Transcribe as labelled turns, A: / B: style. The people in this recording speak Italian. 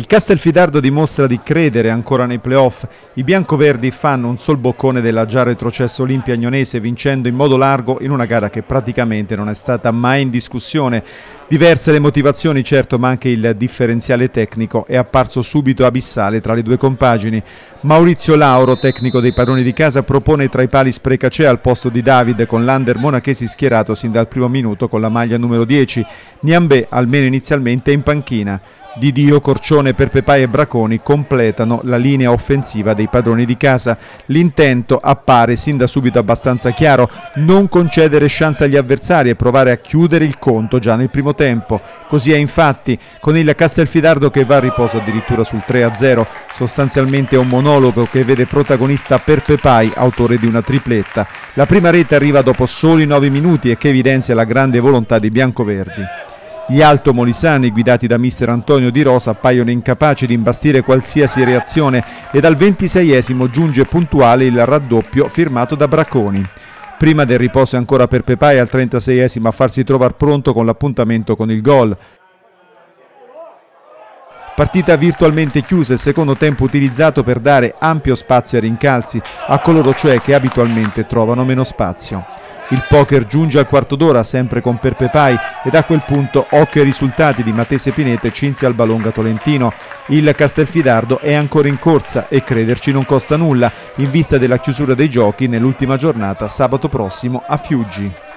A: Il Castelfidardo dimostra di credere ancora nei playoff. I biancoverdi fanno un sol boccone della già retrocesso Olimpia Agnonese vincendo in modo largo in una gara che praticamente non è stata mai in discussione. Diverse le motivazioni certo ma anche il differenziale tecnico è apparso subito abissale tra le due compagini. Maurizio Lauro, tecnico dei padroni di casa, propone tra i pali Sprecacea al posto di David con l'Under Monachesi schierato sin dal primo minuto con la maglia numero 10. Niambè almeno inizialmente in panchina. Di Dio, Corcione, Perpepai e Braconi completano la linea offensiva dei padroni di casa. L'intento appare sin da subito abbastanza chiaro, non concedere chance agli avversari e provare a chiudere il conto già nel primo tempo. Così è infatti, con il Castelfidardo che va a riposo addirittura sul 3-0, sostanzialmente un monologo che vede protagonista Perpepai, autore di una tripletta. La prima rete arriva dopo soli 9 minuti e che evidenzia la grande volontà dei biancoverdi. Gli alto molisani, guidati da mister Antonio Di Rosa, appaiono incapaci di imbastire qualsiasi reazione e dal 26esimo giunge puntuale il raddoppio firmato da Bracconi. Prima del riposo è ancora per Pepai al 36esimo a farsi trovare pronto con l'appuntamento con il gol. Partita virtualmente chiusa e secondo tempo utilizzato per dare ampio spazio ai rincalzi, a coloro cioè che abitualmente trovano meno spazio. Il poker giunge al quarto d'ora sempre con Perpepai ed a quel punto occhio ai risultati di Matese Pineta e Cinzia Albalonga Tolentino. Il Castelfidardo è ancora in corsa e crederci non costa nulla in vista della chiusura dei giochi nell'ultima giornata sabato prossimo a Fiuggi.